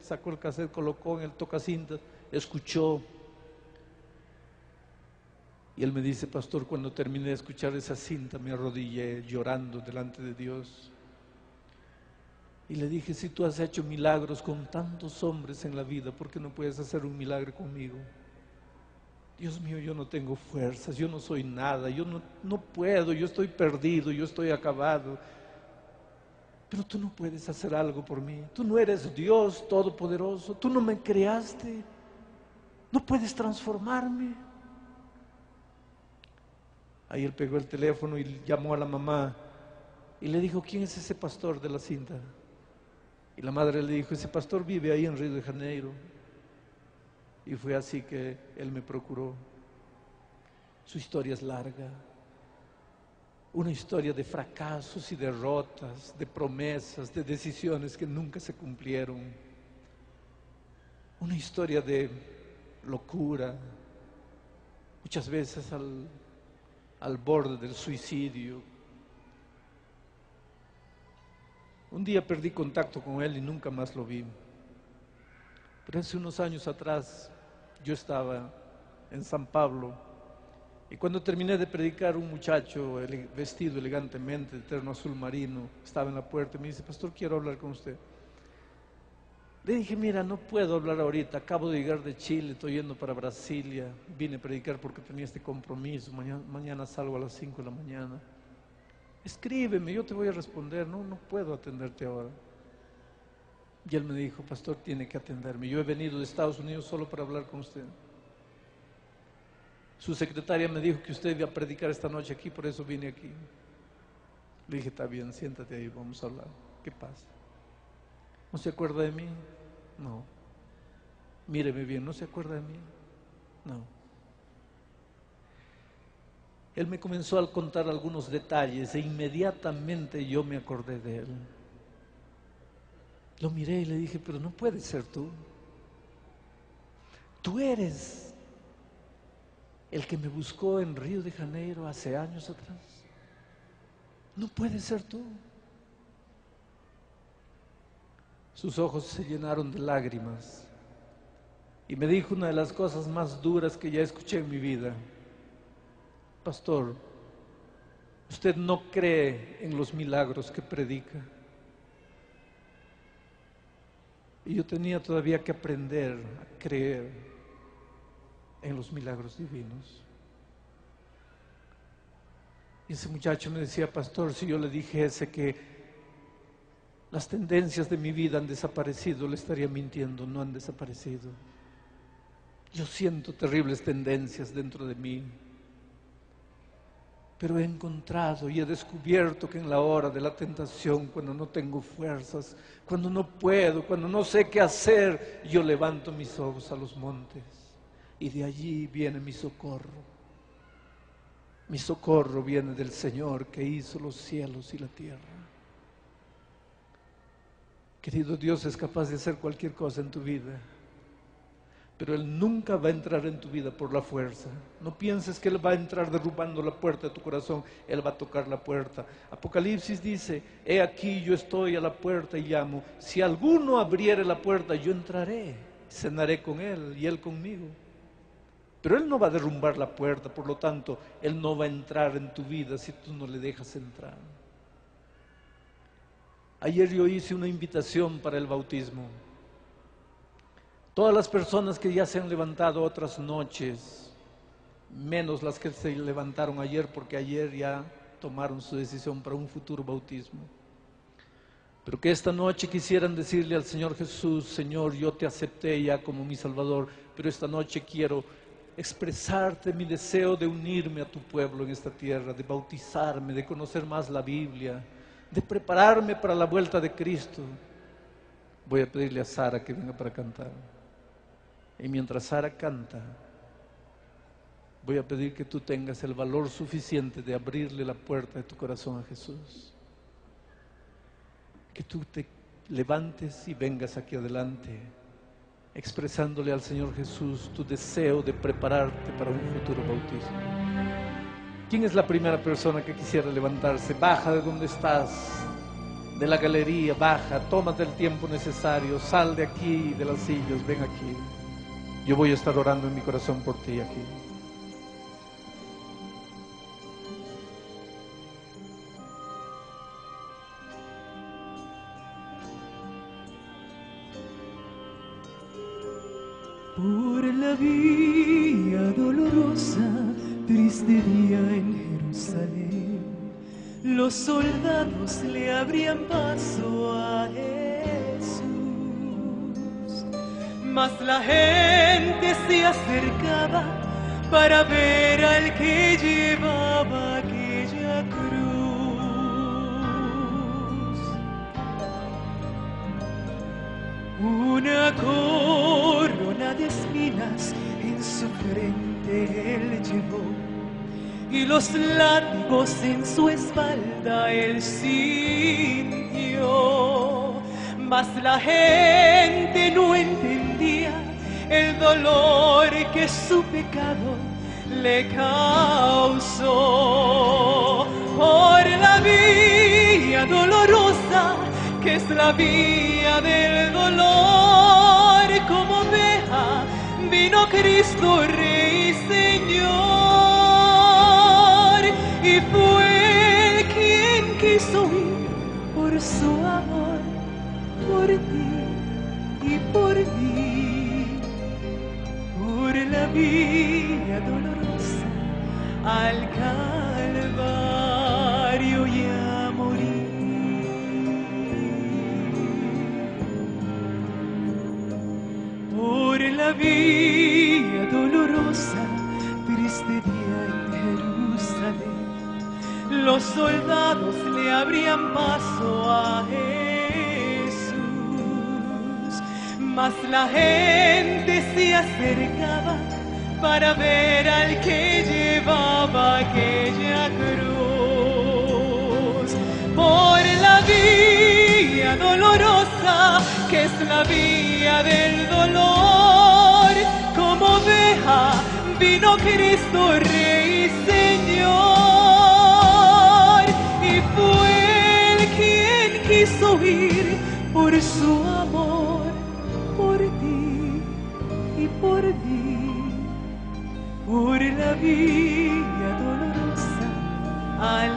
sacó el cassette, colocó en el tocacintas, escuchó. Y él me dice, pastor, cuando terminé de escuchar esa cinta me arrodillé llorando delante de Dios. Y le dije, si tú has hecho milagros con tantos hombres en la vida, ¿por qué no puedes hacer un milagro conmigo? Dios mío, yo no tengo fuerzas, yo no soy nada, yo no, no puedo, yo estoy perdido, yo estoy acabado. Pero tú no puedes hacer algo por mí. Tú no eres Dios todopoderoso, tú no me creaste, no puedes transformarme. Ahí él pegó el teléfono y llamó a la mamá y le dijo, ¿quién es ese pastor de la cinta? Y la madre le dijo, ese pastor vive ahí en Río de Janeiro. Y fue así que él me procuró. Su historia es larga. Una historia de fracasos y derrotas, de promesas, de decisiones que nunca se cumplieron. Una historia de locura, muchas veces al, al borde del suicidio, Un día perdí contacto con él y nunca más lo vi. Pero hace unos años atrás yo estaba en San Pablo y cuando terminé de predicar un muchacho vestido elegantemente de terno azul marino estaba en la puerta y me dice, pastor, quiero hablar con usted. Le dije, mira, no puedo hablar ahorita, acabo de llegar de Chile, estoy yendo para Brasilia, vine a predicar porque tenía este compromiso, mañana, mañana salgo a las 5 de la mañana escríbeme, yo te voy a responder, no, no puedo atenderte ahora. Y él me dijo, pastor, tiene que atenderme. Yo he venido de Estados Unidos solo para hablar con usted. Su secretaria me dijo que usted iba a predicar esta noche aquí, por eso vine aquí. Le dije, está bien, siéntate ahí, vamos a hablar. ¿Qué pasa? ¿No se acuerda de mí? No. Míreme bien, ¿no se acuerda de mí? No él me comenzó a contar algunos detalles e inmediatamente yo me acordé de él. Lo miré y le dije, pero no puedes ser tú. Tú eres el que me buscó en Río de Janeiro hace años atrás. No puedes ser tú. Sus ojos se llenaron de lágrimas y me dijo una de las cosas más duras que ya escuché en mi vida pastor, usted no cree en los milagros que predica. Y yo tenía todavía que aprender a creer en los milagros divinos. Y ese muchacho me decía, pastor, si yo le dijese que las tendencias de mi vida han desaparecido, le estaría mintiendo, no han desaparecido. Yo siento terribles tendencias dentro de mí pero he encontrado y he descubierto que en la hora de la tentación, cuando no tengo fuerzas, cuando no puedo, cuando no sé qué hacer, yo levanto mis ojos a los montes y de allí viene mi socorro. Mi socorro viene del Señor que hizo los cielos y la tierra. Querido Dios es capaz de hacer cualquier cosa en tu vida pero Él nunca va a entrar en tu vida por la fuerza. No pienses que Él va a entrar derrubando la puerta de tu corazón, Él va a tocar la puerta. Apocalipsis dice, he aquí yo estoy a la puerta y llamo, si alguno abriere la puerta, yo entraré, cenaré con Él y Él conmigo. Pero Él no va a derrumbar la puerta, por lo tanto, Él no va a entrar en tu vida si tú no le dejas entrar. Ayer yo hice una invitación para el bautismo. Todas las personas que ya se han levantado otras noches, menos las que se levantaron ayer, porque ayer ya tomaron su decisión para un futuro bautismo. Pero que esta noche quisieran decirle al Señor Jesús, Señor, yo te acepté ya como mi Salvador, pero esta noche quiero expresarte mi deseo de unirme a tu pueblo en esta tierra, de bautizarme, de conocer más la Biblia, de prepararme para la vuelta de Cristo. Voy a pedirle a Sara que venga para cantar. Y mientras Sara canta, voy a pedir que tú tengas el valor suficiente de abrirle la puerta de tu corazón a Jesús. Que tú te levantes y vengas aquí adelante, expresándole al Señor Jesús tu deseo de prepararte para un futuro bautismo. ¿Quién es la primera persona que quisiera levantarse? Baja de donde estás. de la galería, baja, tómate el tiempo necesario, sal de aquí, de las sillas, ven aquí. Yo voy a estar orando en mi corazón por ti aquí. Los soldados le abrían paso a Jesús, mas la gente se acercaba para ver al que llevaba aquella cruz. Una corona de espinas en su frente él llevó y los látigos en su espalda él sintió. Mas la gente no entendía el dolor que su pecado le causó. Por la vía dolorosa que es la vía del dolor, como oveja vino Cristo Rey y fue quien quiso ir por su amor, por ti y por mí, por la vía dolorosa al Calvario Los soldados le abrían paso a Jesús, mas la gente se acercaba para ver al que llevaba aquella cruz. Por la vía dolorosa, que es la vía del dolor, como oveja vino Cristo por la vía dolorosa al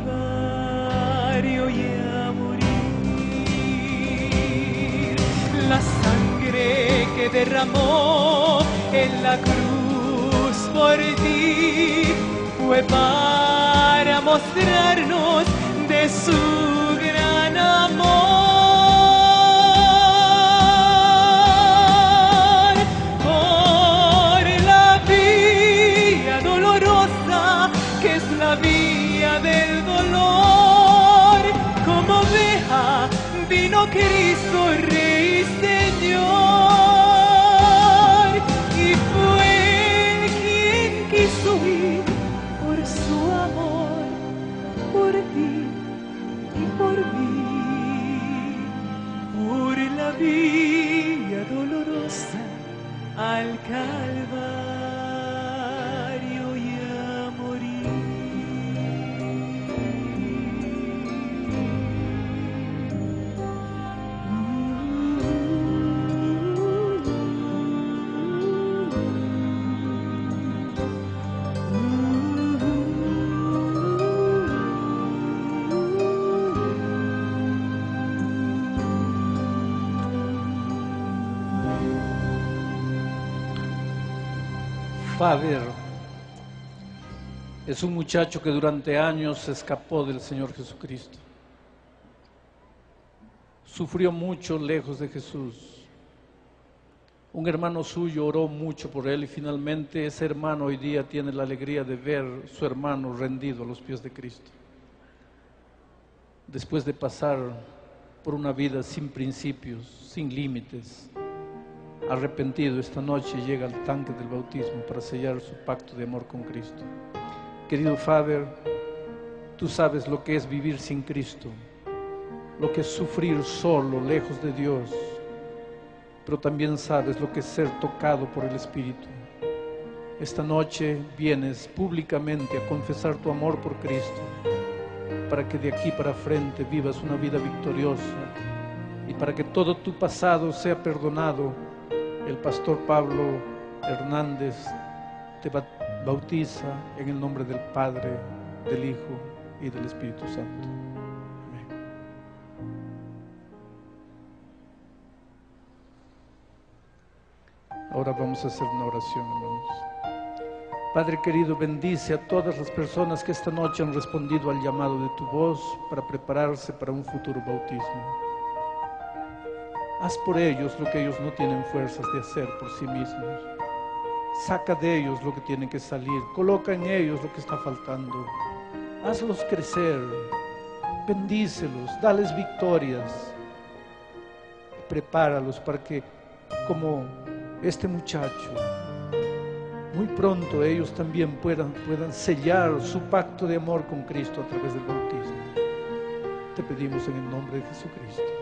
Calvario y a morir. La sangre que derramó en la cruz por ti fue para mostrarnos de su gran amor. Vino Es un muchacho que durante años se escapó del Señor Jesucristo. Sufrió mucho lejos de Jesús. Un hermano suyo oró mucho por él y finalmente ese hermano hoy día tiene la alegría de ver su hermano rendido a los pies de Cristo. Después de pasar por una vida sin principios, sin límites, arrepentido esta noche llega al tanque del bautismo para sellar su pacto de amor con Cristo. Querido Father, tú sabes lo que es vivir sin Cristo, lo que es sufrir solo, lejos de Dios, pero también sabes lo que es ser tocado por el Espíritu. Esta noche vienes públicamente a confesar tu amor por Cristo, para que de aquí para frente vivas una vida victoriosa y para que todo tu pasado sea perdonado. El pastor Pablo Hernández te bautiza en el nombre del Padre, del Hijo y del Espíritu Santo. Amén. Ahora vamos a hacer una oración, hermanos. Padre querido, bendice a todas las personas que esta noche han respondido al llamado de tu voz para prepararse para un futuro bautismo. Haz por ellos lo que ellos no tienen fuerzas de hacer por sí mismos. Saca de ellos lo que tiene que salir. Coloca en ellos lo que está faltando. Hazlos crecer. Bendícelos. Dales victorias. Prepáralos para que, como este muchacho, muy pronto ellos también puedan, puedan sellar su pacto de amor con Cristo a través del bautismo. Te pedimos en el nombre de Jesucristo.